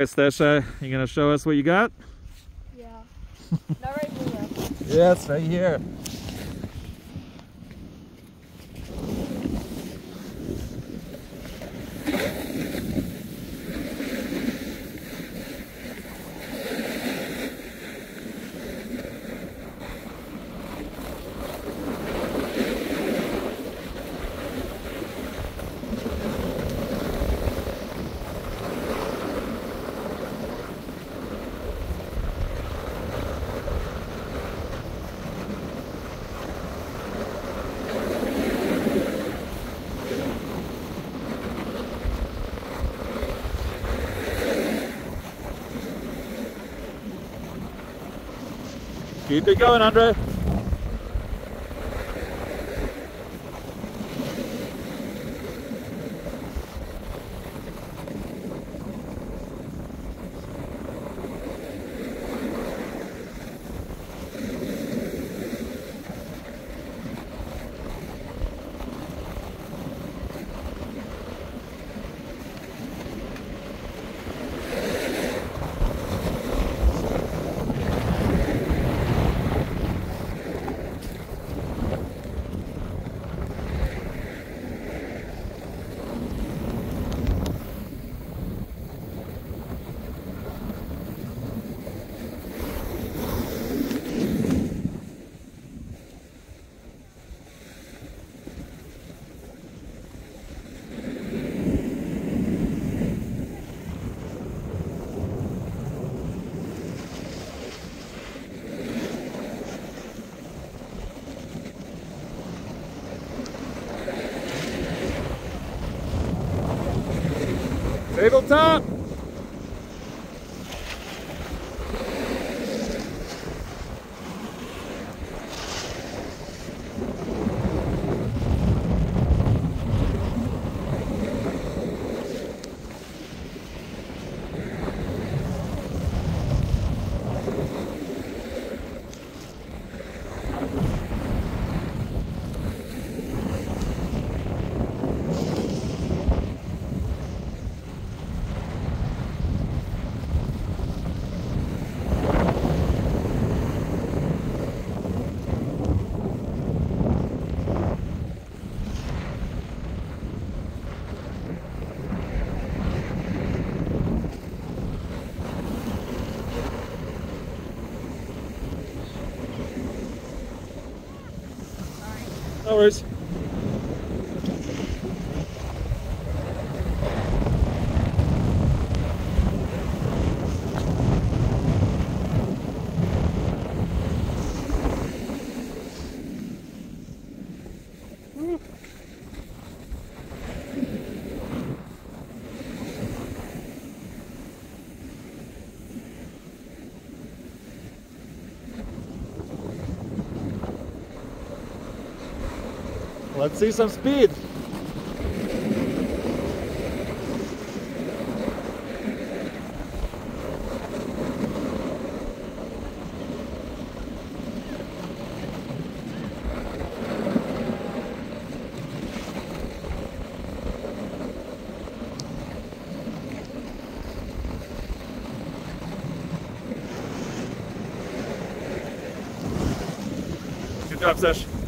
Stesha, you gonna show us what you got? Yeah. Not right here. Yes, right here. Keep it going, Andre. Tabletop! No worries. Let's see some speed. Good job, Sesh.